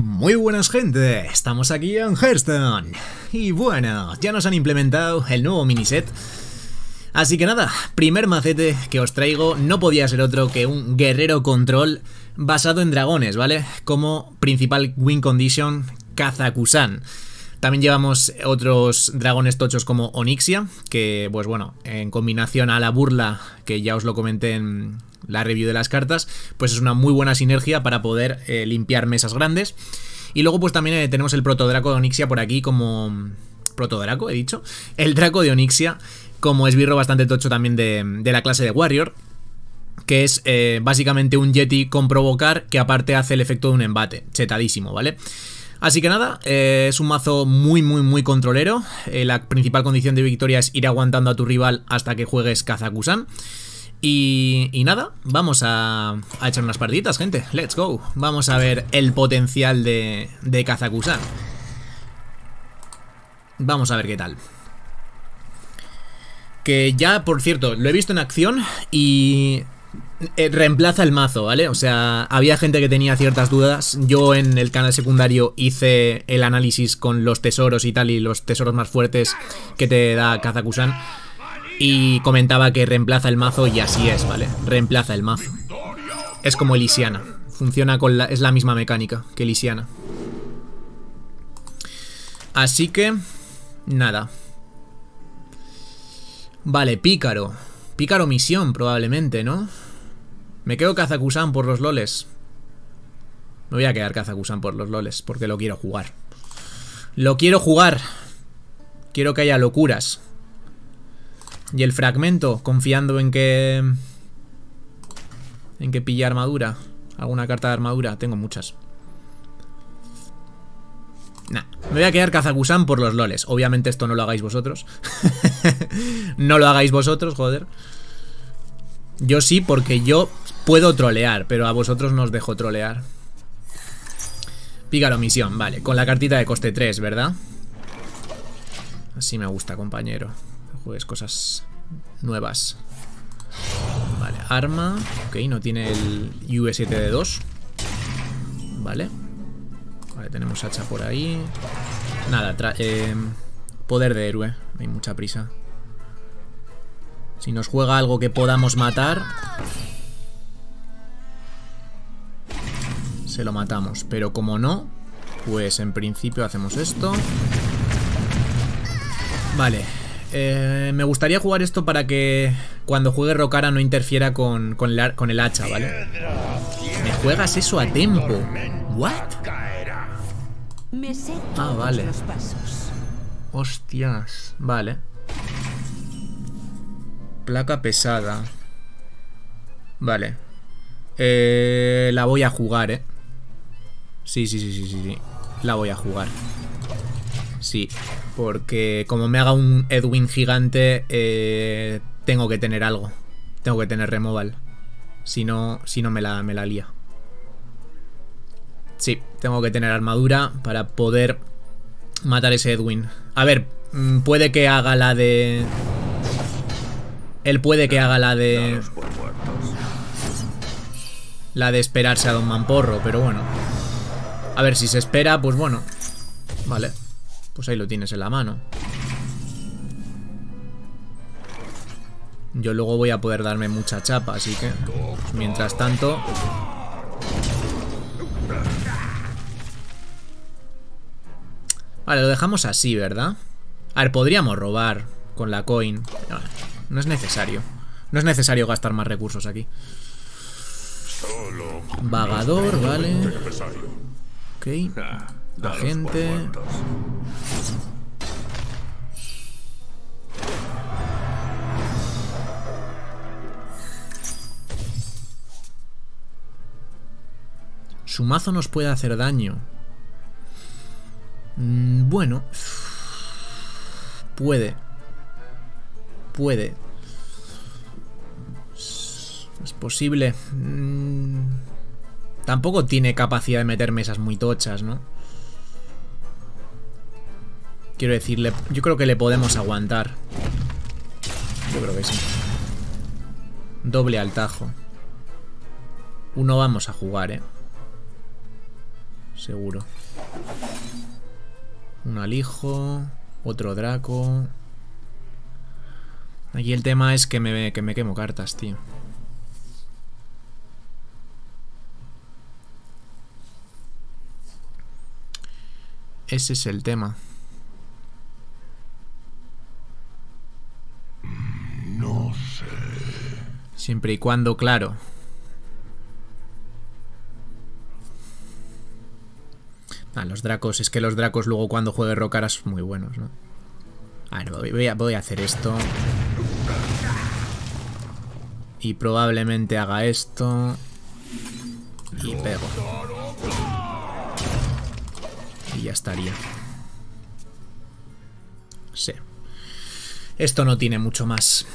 Muy buenas gente, estamos aquí en Hearthstone. Y bueno, ya nos han implementado el nuevo miniset. Así que nada, primer macete que os traigo no podía ser otro que un guerrero control basado en dragones, ¿vale? Como principal win condition Kazakusan también llevamos otros dragones tochos como Onyxia, que pues bueno, en combinación a la burla, que ya os lo comenté en la review de las cartas, pues es una muy buena sinergia para poder eh, limpiar mesas grandes. Y luego pues también eh, tenemos el protodraco de Onyxia por aquí como... Protodraco, he dicho. El draco de Onyxia como esbirro bastante tocho también de, la clase de Warrior que es eh, básicamente un Yeti con provocar que aparte hace el efecto de un embate, chetadísimo, ¿vale? Así que nada, eh, es un mazo muy muy muy controlero, eh, la principal condición de victoria es ir aguantando a tu rival hasta que juegues Kazakusan. Y, y, nada, vamos a, a, echar unas partiditas, gente. Let's go. Vamos a ver el potencial de, de Kazakusan. Vamos a ver qué tal. Que ya, por cierto, lo he visto en acción y eh, reemplaza el mazo, ¿vale? O sea, había gente que tenía ciertas dudas. Yo en el canal secundario hice el análisis con los tesoros y tal, y los tesoros más fuertes que te da Kazakusan. Y comentaba que reemplaza el mazo, y así es, ¿vale? Reemplaza el mazo. Es como Elisiana. Funciona con la. Es la misma mecánica que Elisiana. Así que. Nada. Vale, Pícaro. Pícaro misión, probablemente, ¿no? Me quedo Kazakusan por los loles. Me voy a quedar Kazakusan por los loles, porque lo quiero jugar. ¡Lo quiero jugar! Quiero que haya locuras. Y el fragmento, confiando en que... En que pilla armadura. ¿Alguna carta de armadura? Tengo muchas. Nah, me voy a quedar Kazakusan por los loles. Obviamente esto no lo hagáis vosotros. no lo hagáis vosotros, joder. Yo sí, porque yo puedo trolear, pero a vosotros no os dejo trolear. Pígaro misión, vale. Con la cartita de coste 3, ¿verdad? Así me gusta, compañero. juegues cosas nuevas. Vale, arma. Ok, no tiene el U7 de 2. Vale. Vale, tenemos hacha por ahí. Nada, eh, poder de héroe. Hay mucha prisa. Si nos juega algo que podamos matar Se lo matamos Pero como no Pues en principio hacemos esto Vale eh, Me gustaría jugar esto para que Cuando juegue Rokara no interfiera con, con, el, hacha, ¿vale? Me juegas eso a tiempo ¿What? Ah, vale Hostias Vale Placa pesada. Vale. Eh, la voy a jugar, ¿eh? Sí, sí, sí, sí, sí, sí. La voy a jugar. Sí, porque como me haga un Edwin gigante, eh, tengo que tener algo. Tengo que tener removal. Si no, si no me la, me la lía. Sí, tengo que tener armadura para poder matar ese Edwin. A ver, mm, puede que haga la de... Él puede que haga la de... La de esperarse a Don Mamporro, pero bueno. A ver, si se espera, pues bueno. Vale. Pues ahí lo tienes en la mano. Yo luego voy a poder darme mucha chapa, así que... Mientras tanto... Vale, lo dejamos así, ¿verdad? A ver, podríamos robar con la coin. No es necesario. No es necesario gastar más recursos aquí. Vagador, vale. Ok. Agente. Su mazo nos puede hacer daño. Mm, bueno. Puede puede. Es posible. Tampoco tiene capacidad de meter mesas muy tochas, ¿no? Quiero decirle, yo creo que le podemos aguantar. Yo creo que sí. Doble al tajo. Uno vamos a jugar, ¿eh? Seguro. Un alijo. Otro Draco. Aquí el tema es que me, que me quemo cartas, tío. Ese es el tema. No sé. Siempre y cuando, claro. Ah, los dracos. Es que los dracos luego cuando juegue Rocaras muy buenos, ¿no? A ver, voy, a, voy a hacer esto. Y probablemente haga esto. Y pego. Y ya estaría. Sí. Esto no tiene mucho más.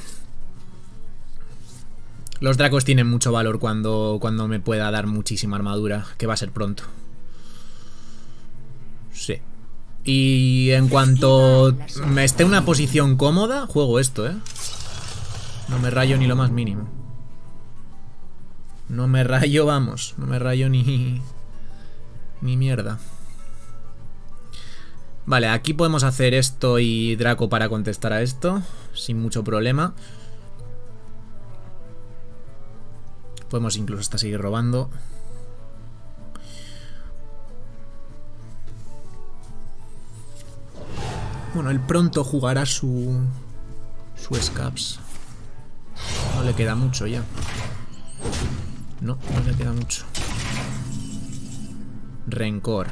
Los dracos tienen mucho valor cuando, cuando me pueda dar muchísima armadura, que va a ser pronto. Sí. Y en cuanto me esté en una posición cómoda, juego esto, ¿eh? No me rayo ni lo más mínimo. No me rayo, vamos. No me rayo ni... Ni mierda. Vale, aquí podemos hacer esto y Draco para contestar a esto. Sin mucho problema. Podemos incluso hasta seguir robando. Bueno, él pronto jugará su... Su Scaps. No le queda mucho ya. No, no le queda mucho. Rencor.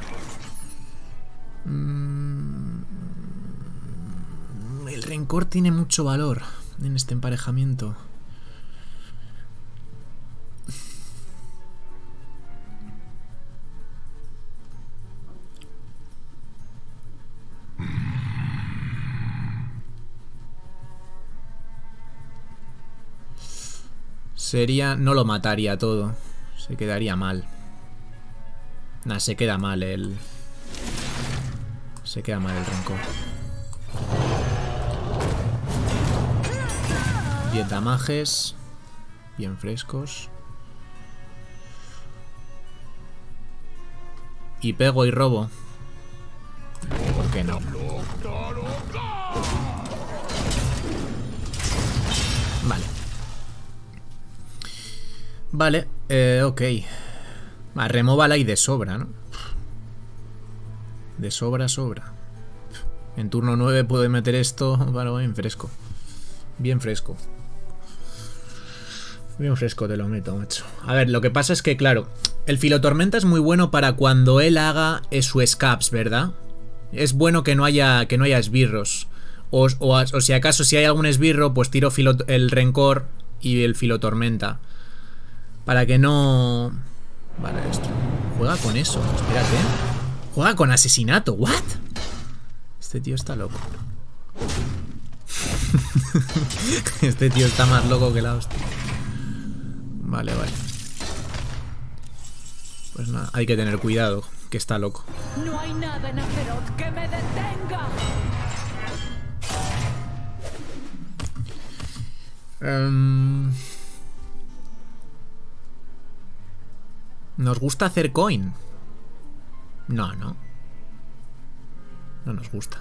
Mm, el rencor tiene mucho valor en este emparejamiento. Sería... No lo mataría todo. Se quedaría mal. Nah, se queda mal el... Se queda mal el rencor. 10 damajes. Bien frescos. Y pego y robo. ¿Por qué no? Vale. Vale, eh, ok. Remóvala y de sobra, ¿no? De sobra, sobra. En turno 9 puedo meter esto, bueno, bien fresco. Bien fresco. Bien fresco te lo meto, macho. A ver, lo que pasa es que, claro, el filotormenta es muy bueno para cuando él haga su escaps, ¿verdad? Es bueno que no haya, que no haya esbirros. O, o, si acaso si hay algún esbirro, pues tiro el rencor y el filotormenta. Para que no... Vale, esto. Juega con eso, espérate. Juega con asesinato, ¿what? Este tío está loco. este tío está más loco que la hostia. Vale, vale. Pues nada, hay que tener cuidado, que está loco. No hay nada en Azeroth que me detenga. Um... ¿Nos gusta hacer coin? No, no. No nos gusta.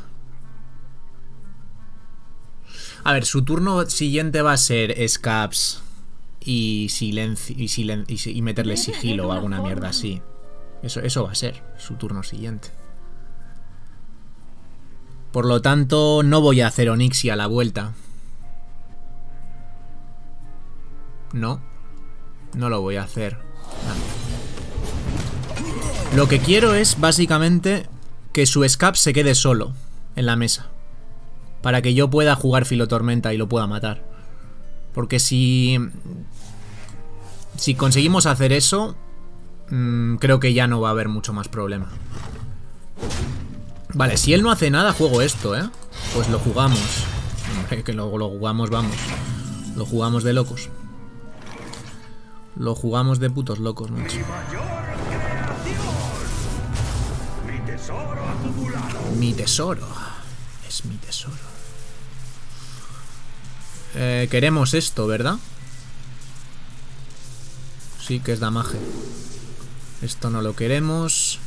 A ver, su turno siguiente va a ser Scaps y silencio y, y, meterle sigilo o alguna mierda así. Eso, eso va a ser su turno siguiente. Por lo tanto, no voy a hacer Onyxi a la vuelta. No. No lo voy a hacer. Lo que quiero es, básicamente, que su escape se quede solo en la mesa. Para que yo pueda jugar Filotormenta y lo pueda matar. Porque si... Si conseguimos hacer eso, mmm, creo que ya no va a haber mucho más problema. Vale, si él no hace nada, juego esto, ¿eh? Pues lo jugamos. Que luego lo jugamos, vamos. Lo jugamos de locos. Lo jugamos de putos locos, macho. Mi tesoro. Es mi tesoro. Eh, queremos esto, ¿verdad? Sí, que es damaje. Esto no lo queremos.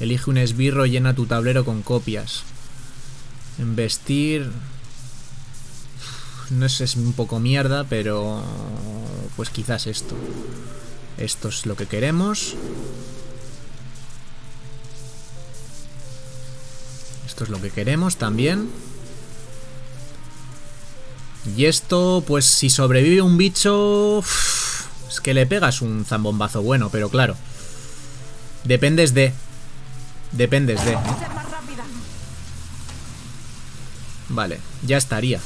Elige un esbirro, llena tu tablero con copias. Investir... No sé, es un poco mierda, pero... Pues quizás esto. Esto es lo que queremos. Esto es lo que queremos también. Y esto, pues si sobrevive un bicho... Es que le pegas un zambombazo bueno, pero claro. Dependes de... Dependes de... Vale, ya estaría.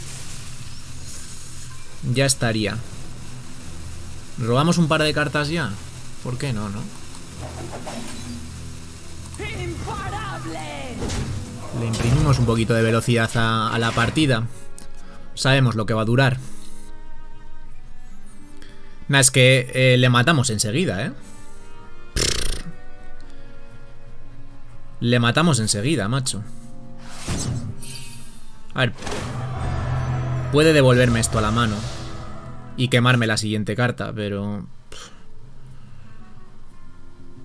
Ya estaría. ¿Robamos un par de cartas ya? ¿Por qué no, no? Le imprimimos un poquito de velocidad a, a la partida. Sabemos lo que va a durar. Nah, es que eh, le matamos enseguida, ¿eh? Le matamos enseguida, macho. A ver. Puede devolverme esto a la mano. Y quemarme la siguiente carta, pero...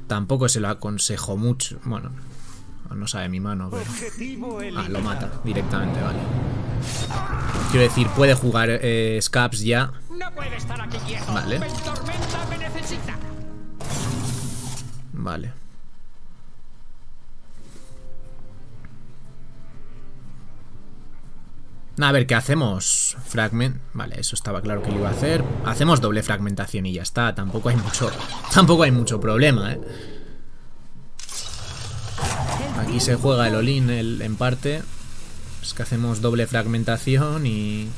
Tampoco se lo aconsejo mucho. Bueno, no sabe mi mano, pero... Ah, lo mata directamente, vale. Quiero decir, puede jugar eh, Scaps ya. Vale. Vale. A ver, ¿qué hacemos? Fragment. Vale, eso estaba claro que lo iba a hacer. Hacemos doble fragmentación y ya está. Tampoco hay mucho. Tampoco hay mucho problema, ¿eh? Aquí se juega el Olin en parte. Es que hacemos doble fragmentación y,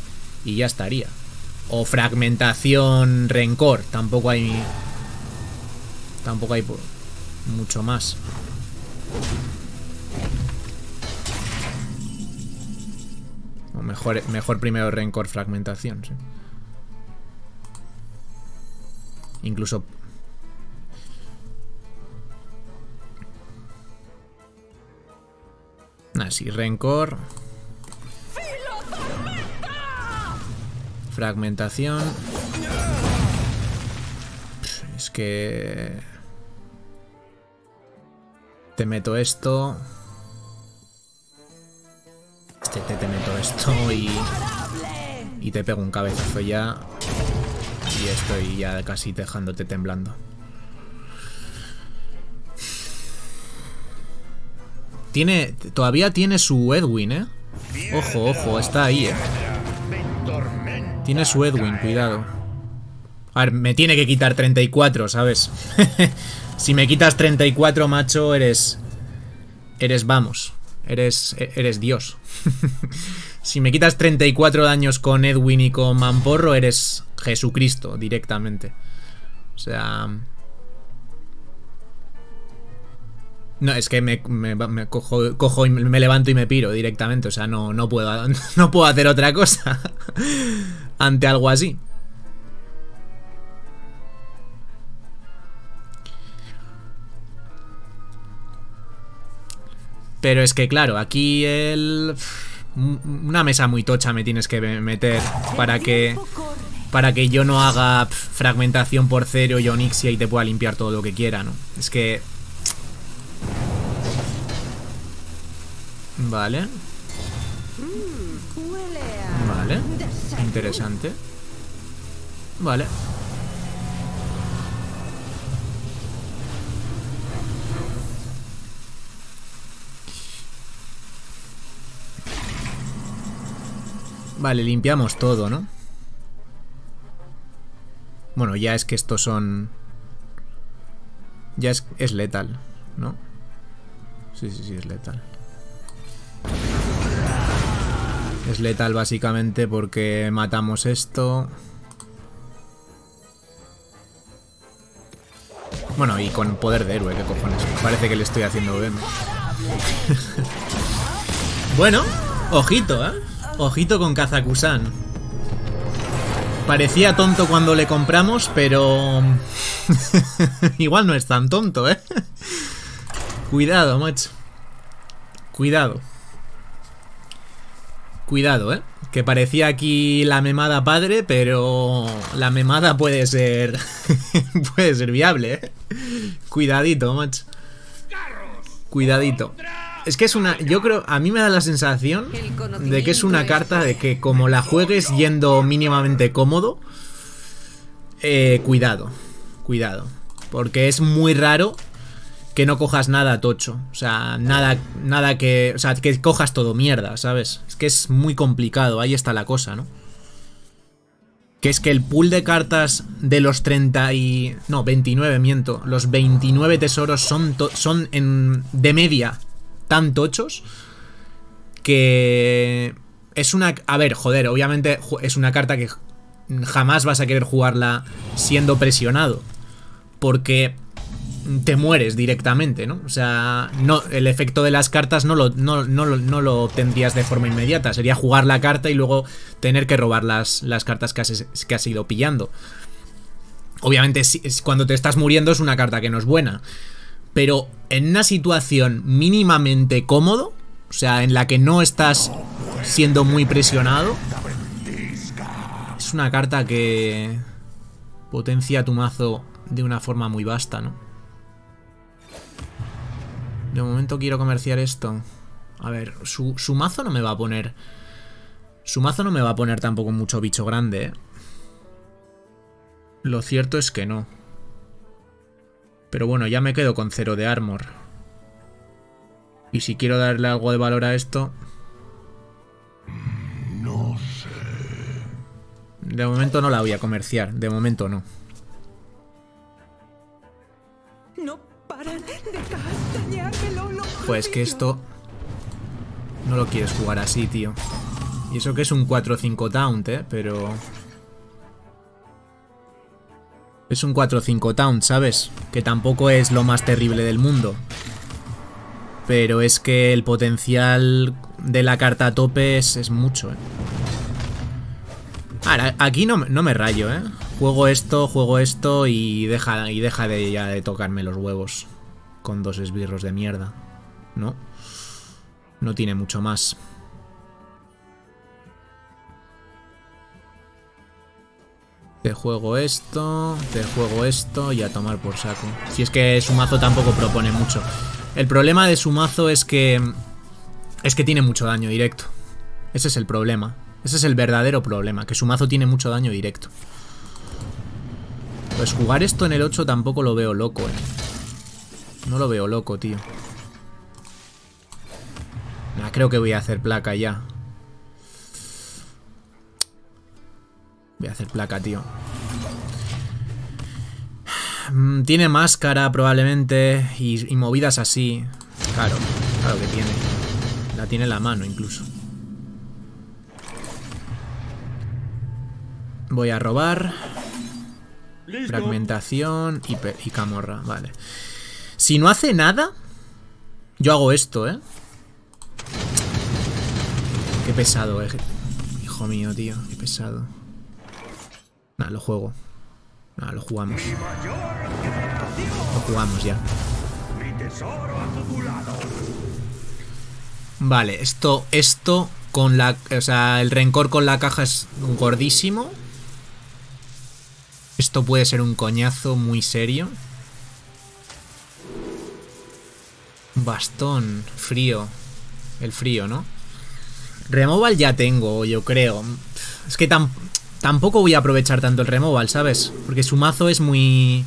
y ya estaría. O fragmentación rencor. Tampoco hay... Tampoco hay mucho más. O mejor, mejor primero rencor fragmentación. Incluso... Así, rencor... Fragmentación. Es que... Te meto esto. Este te, te meto esto y... Y te pego un cabezazo ya. Y estoy ya casi dejándote temblando. Tiene... Todavía tiene su Edwin, ¿eh? Ojo, ojo, está ahí, ¿eh? Tiene su Edwin, cuidado. A ver, me tiene que quitar 34, ¿sabes? si me quitas 34, macho, eres... Eres, vamos. Eres, eres Dios. si me quitas 34 daños con Edwin y con Mamporro, eres Jesucristo directamente. O sea... No, es que me, cojo, cojo, y me levanto y me piro directamente. O sea, no, no, puedo, no puedo hacer otra cosa ante algo así. Pero es que claro, aquí el... Una mesa muy tocha me tienes que meter para que... Para que yo no haga fragmentación por cero y Onyxia y te pueda limpiar todo lo que quiera, ¿no? Es que... Vale. Vale. Interesante. Vale. Vale, limpiamos todo, ¿no? Bueno, ya es que estos son... Ya es, es letal, ¿no? Sí, sí, sí, es letal. Es letal básicamente porque matamos esto. Bueno, y con poder de héroe, qué cojones. Parece que le estoy haciendo bien. bueno, ojito, ¿eh? Ojito con Kazakusan. Parecía tonto cuando le compramos, pero... Igual no es tan tonto, ¿eh? Cuidado, macho. Cuidado. Cuidado, ¿eh? Que parecía aquí la memada padre, pero la memada puede ser... puede ser viable, ¿eh? Cuidadito, macho. Cuidadito. Es que es una... Yo creo... A mí me da la sensación de que es una carta de que como la juegues yendo mínimamente cómodo... Eh, cuidado. Cuidado. Porque es muy raro que no cojas nada tocho. O sea, nada, nada que... O sea, que cojas todo mierda, ¿sabes? Es que es muy complicado. Ahí está la cosa, ¿no? Que es que el pool de cartas de los 30 y... No, 29, miento. Los 29 tesoros son, son en, de media tan tochos que... Es una... A ver, joder, obviamente es una carta que jamás vas a querer jugarla siendo presionado. Porque te mueres directamente, ¿no? O sea, no, el efecto de las cartas no lo, no, lo obtendrías de forma inmediata. Sería jugar la carta y luego tener que robar las, las cartas que has, que has ido pillando. Obviamente, cuando te estás muriendo es una carta que no es buena. Pero en una situación mínimamente cómodo, o sea, en la que no estás siendo muy presionado, es una carta que potencia tu mazo de una forma muy vasta, ¿no? De momento quiero comerciar esto. A ver, su, mazo no me va a poner... Su mazo no me va a poner tampoco mucho bicho grande, ¿eh? Lo cierto es que no. Pero bueno, ya me quedo con cero de armor. Y si quiero darle algo de valor a esto... No sé. De momento no la voy a comerciar. De momento no. Pues que esto... No lo quieres jugar así, tío. Y eso que es un 4-5 taunt, ¿eh? Pero... Es un 4-5 taunt, ¿sabes? Que tampoco es lo más terrible del mundo. Pero es que el potencial de la carta a tope es, mucho, ¿eh? Ahora, aquí no, no, me rayo, ¿eh? Juego esto, juego esto y deja, y deja de ya de tocarme los huevos con dos esbirros de mierda. ¿No? No tiene mucho más. Te juego esto, te juego esto y a tomar por saco. Si es que su mazo tampoco propone mucho. El problema de su mazo es que... Es que tiene mucho daño directo. Ese es el problema. Ese es el verdadero problema, que su mazo tiene mucho daño directo. Pues jugar esto en el 8 tampoco lo veo loco, eh. No lo veo loco, tío. Creo que voy a hacer placa ya. Voy a hacer placa, tío. Mm, tiene máscara probablemente y, y, movidas así. Claro, claro que tiene. La tiene en la mano incluso. Voy a robar. Fragmentación y, y camorra, vale. Si no hace nada, yo hago esto, ¿eh? Qué pesado, eh. Hijo mío, tío. Qué pesado. Nada, lo juego. Nada, lo jugamos. Lo jugamos ya. Vale, esto, esto con la... O sea, el rencor con la caja es gordísimo. Esto puede ser un coñazo muy serio. Bastón, frío. El frío, ¿no? Removal ya tengo, yo creo. Es que tampoco voy a aprovechar tanto el removal, ¿sabes? Porque su mazo es muy...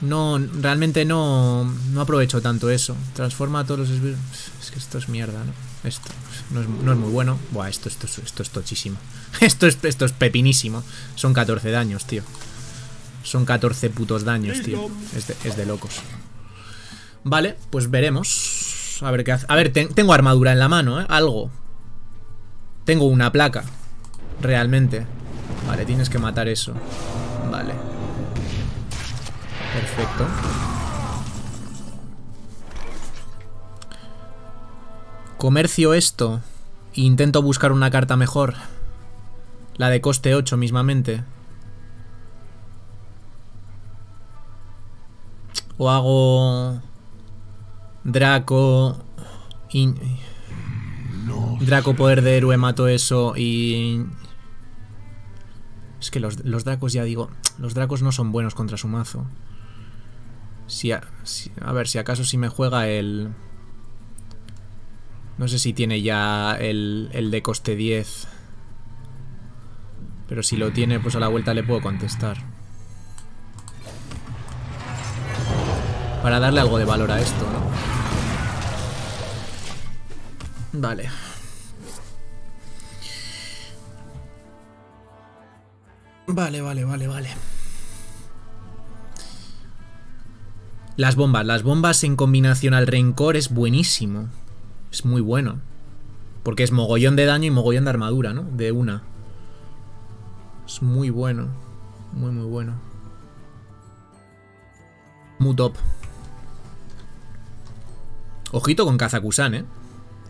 No, realmente no, no aprovecho tanto eso. Transforma a todos los... Es que esto es mierda, ¿no? Esto no es, muy bueno. Buah, esto, esto, esto es tochísimo. Esto es, esto es pepinísimo. Son 14 daños, tío. Son 14 putos daños, tío. es de locos. Vale, pues veremos. A ver qué hace. A ver, tengo armadura en la mano, ¿eh? Algo. Tengo una placa. Realmente. Vale, tienes que matar eso. Vale. Perfecto. Comercio esto. Intento buscar una carta mejor. La de coste 8 mismamente. O hago... Draco... Draco poder de héroe mato eso y... Es que los, los Dracos ya digo... Los Dracos no son buenos contra su mazo. Si a, a ver, si acaso si me juega el... No sé si tiene ya el, el de coste 10. Pero si lo tiene, pues a la vuelta le puedo contestar. Para darle algo de valor a esto, ¿no? Vale. Vale, vale, vale, vale. Las bombas. Las bombas en combinación al rencor es buenísimo. Es muy bueno. Porque es mogollón de daño y mogollón de armadura, ¿no? De una. Es muy bueno. Muy, muy bueno. Muy top. Ojito con Kazakusan, ¿eh?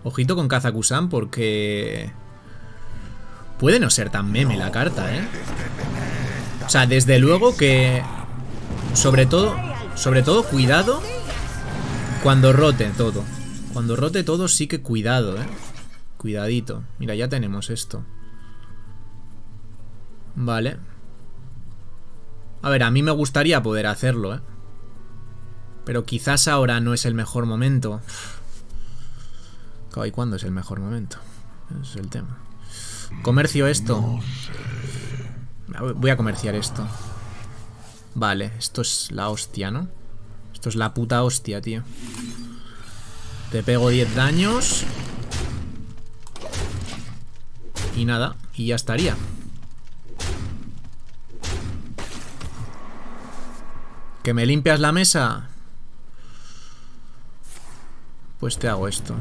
Ojito con Kazakusan porque... Puede no ser tan meme la carta, ¿eh? O sea, desde luego que... Sobre todo... Sobre todo, cuidado Cuando rote todo Cuando rote todo sí que cuidado, ¿eh? Cuidadito Mira, ya tenemos esto Vale A ver, a mí me gustaría poder hacerlo, ¿eh? Pero quizás ahora no es el mejor momento ¿Y cuándo es el mejor momento? Ese es el tema Comercio esto. Voy a comerciar esto. Vale, esto es la hostia, ¿no? Esto es la puta hostia, tío. Te pego 10 daños. Y nada, y ya estaría. ¿Que me limpias la mesa? Pues te hago esto.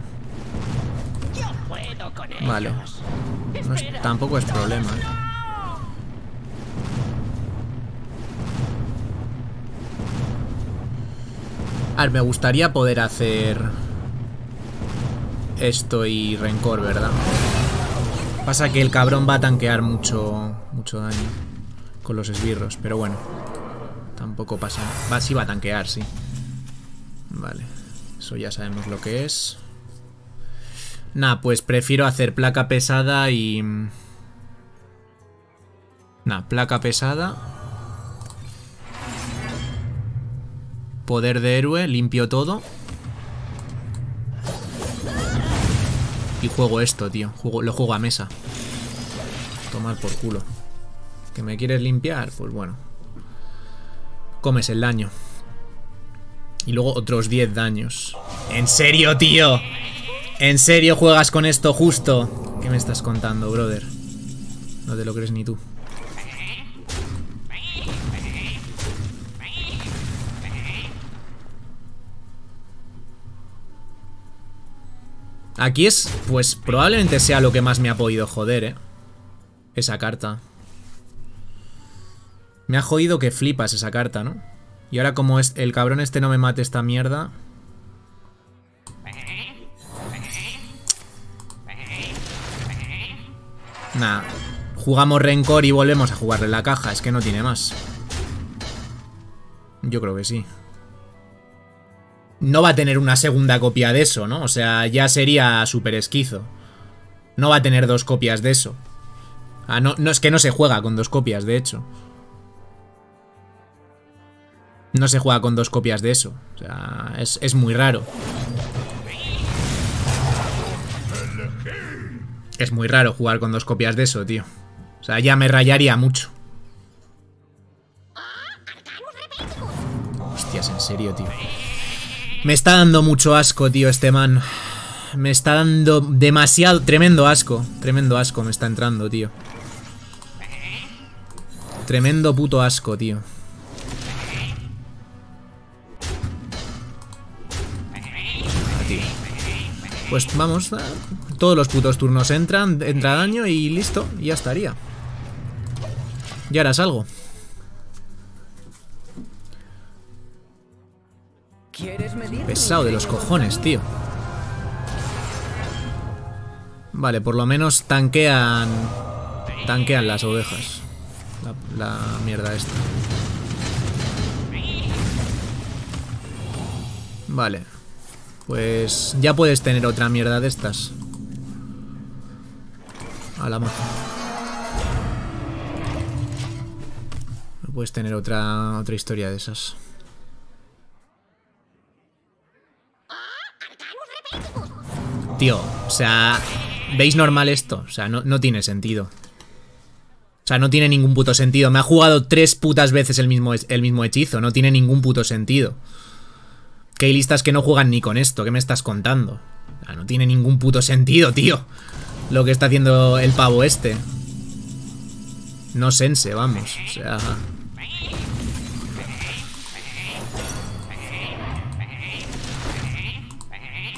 Vale. tampoco es problema. ¿eh? A ver, me gustaría poder hacer esto y rencor, ¿verdad? Pasa que el cabrón va a tanquear mucho, mucho daño con los esbirros, pero bueno. Tampoco pasa. Va, sí va a tanquear, sí. Vale. Eso ya sabemos lo que es. Nah, pues prefiero hacer placa pesada y... Nah, placa pesada. Poder de héroe, limpio todo. Y juego esto, tío. lo juego a mesa. Tomar por culo. ¿Que me quieres limpiar? Pues bueno. Comes el daño. Y luego otros 10 daños. ¿En serio, tío? ¿En serio juegas con esto justo? ¿Qué me estás contando, brother? No te lo crees ni tú. Aquí es, pues probablemente sea lo que más me ha podido joder, ¿eh? Esa carta. Me ha jodido que flipas esa carta, ¿no? Y ahora como el cabrón este no me mate esta mierda... Nah, jugamos Rencor y volvemos a jugarle la caja, es que no tiene más. Yo creo que sí. No va a tener una segunda copia de eso, ¿no? O sea, ya sería súper esquizo. No va a tener dos copias de eso. Ah, no, no, es que no se juega con dos copias, de hecho. No se juega con dos copias de eso. O sea, es, es muy raro. Es muy raro jugar con dos copias de eso, tío. O sea, ya me rayaría mucho. Hostias, en serio, tío. Me está dando mucho asco, tío, este man. Me está dando demasiado... Tremendo asco. Tremendo asco me está entrando, tío. Tremendo puto asco, tío. Pues vamos, todos los putos turnos entran, entra daño y listo, ya estaría. Ya harás algo. Pesado de los cojones, tío. Vale, por lo menos tanquean... Tanquean las ovejas. La, la mierda esta. Vale. Pues ya puedes tener otra mierda de estas. A la maza. Puedes tener otra, otra historia de esas. Tío, o sea, ¿veis normal esto? O sea, no, no tiene sentido. O sea, no tiene ningún puto sentido. Me ha jugado tres putas veces el mismo, el mismo hechizo. No tiene ningún puto sentido. Que hay listas que no juegan ni con esto. ¿Qué me estás contando? No tiene ningún puto sentido, tío. Lo que está haciendo el pavo este. No sense, vamos. O sea...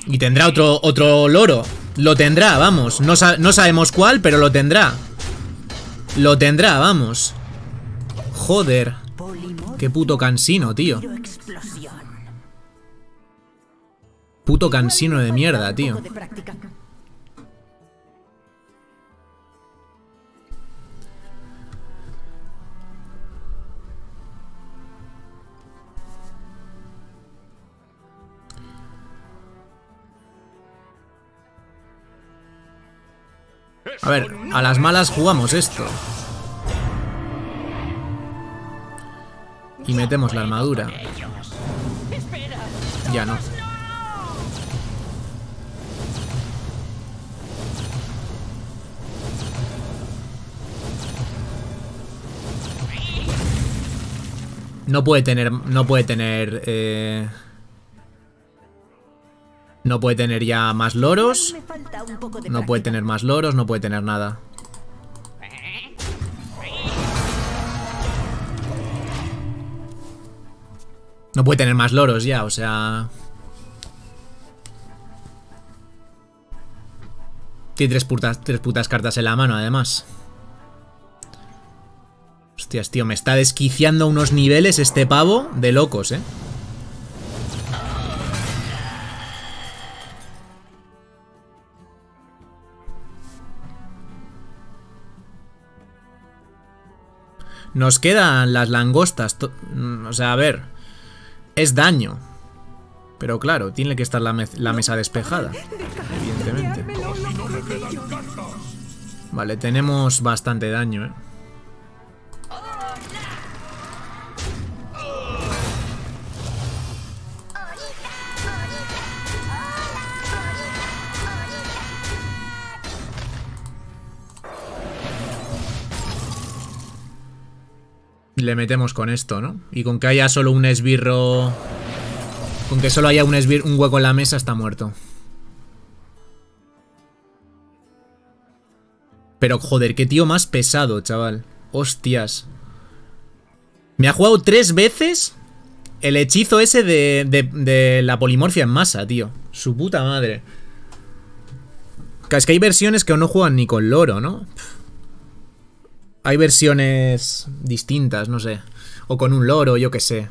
Y tendrá otro, otro loro. Lo tendrá, vamos. No, no sabemos cuál, pero lo tendrá. Lo tendrá, vamos. Joder. Qué puto cansino, tío. Puto cansino de mierda, tío. A ver, a las malas jugamos esto. Y metemos la armadura. Ya no. No puede tener, no puede tener, eh... No puede tener ya más loros. No puede tener más loros, no puede tener nada. No puede tener más loros ya, o sea... Tiene tres putas, tres putas cartas en la mano, además. Hostias, tío, me está desquiciando unos niveles este pavo de locos, ¿eh? Nos quedan las langostas. O sea, a ver. Es daño. Pero claro, tiene que estar la, la mesa despejada. Evidentemente. Vale, tenemos bastante daño, ¿eh? Le metemos con esto, ¿no? Y con que haya solo un esbirro... Con que solo haya un, esbirro, un hueco en la mesa está muerto. Pero joder, qué tío más pesado, chaval. Hostias. Me ha jugado tres veces el hechizo ese de, de, la polimorfia en masa, tío. Su puta madre. Es que hay versiones que no juegan ni con loro, ¿no? Hay versiones distintas, no sé. O con un loro, yo qué sé.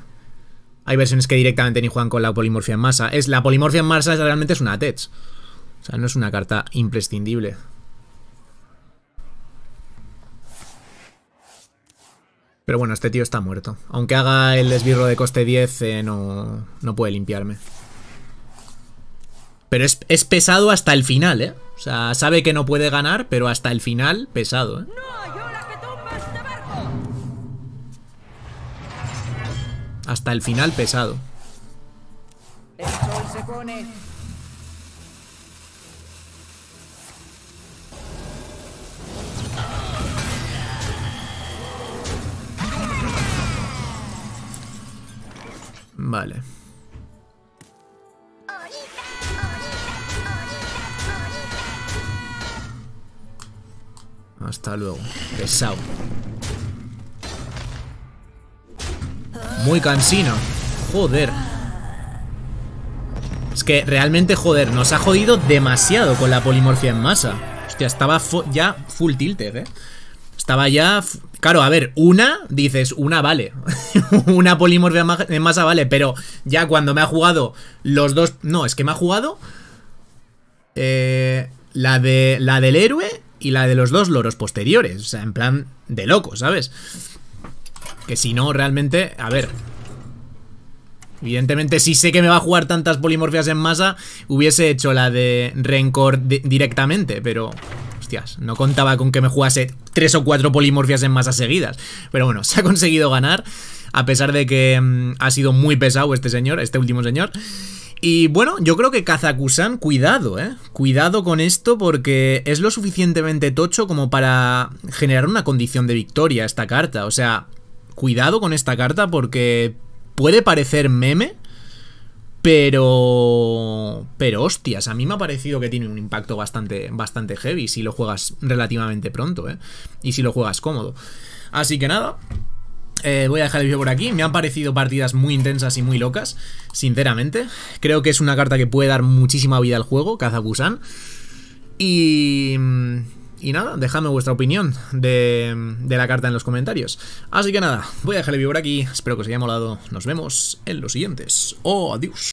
Hay versiones que directamente ni juegan con la polimorfia en masa. Es, la polimorfia en masa realmente es una TETS. O sea, no es una carta imprescindible. Pero bueno, este tío está muerto. Aunque haga el esbirro de coste 10, eh, no, no puede limpiarme. Pero es, es, pesado hasta el final, ¿eh? O sea, sabe que no puede ganar, pero hasta el final, pesado, ¿eh? Hasta el final pesado. Vale. Hasta luego. Pesado. Muy cansino. Joder. Es que realmente, joder, nos ha jodido demasiado con la polimorfia en masa. Hostia, estaba ya full tilted, ¿eh? Estaba ya... Claro, a ver, una, dices, una vale. una polimorfia en masa vale, pero ya cuando me ha jugado los dos... No, es que me ha jugado... Eh, la, de, la del héroe y la de los dos loros posteriores. O sea, en plan de loco, ¿sabes? Que si no, realmente, a ver Evidentemente, si sé que me va a jugar tantas polimorfias en masa Hubiese hecho la de Rencor directamente Pero, hostias, no contaba con que me jugase tres o cuatro polimorfias en masa seguidas Pero bueno, se ha conseguido ganar A pesar de que mm, ha sido muy pesado este señor, este último señor Y bueno, yo creo que Kazakusan, cuidado, eh. Cuidado con esto porque es lo suficientemente tocho como para generar una condición de victoria esta carta. O sea, cuidado con esta carta porque puede parecer meme, pero... Pero hostias, a mí me ha parecido que tiene un impacto bastante, bastante heavy si lo juegas relativamente pronto, ¿eh? Y si lo juegas cómodo. Así que nada, eh, voy a dejar el vídeo por aquí. Me han parecido partidas muy intensas y muy locas, sinceramente. Creo que es una carta que puede dar muchísima vida al juego, Kazakusan. Y... Y nada, dejadme vuestra opinión de, la carta en los comentarios. Así que nada, voy a dejar el vídeo por aquí. Espero que os haya molado. Nos vemos en los siguientes. Oh, adiós.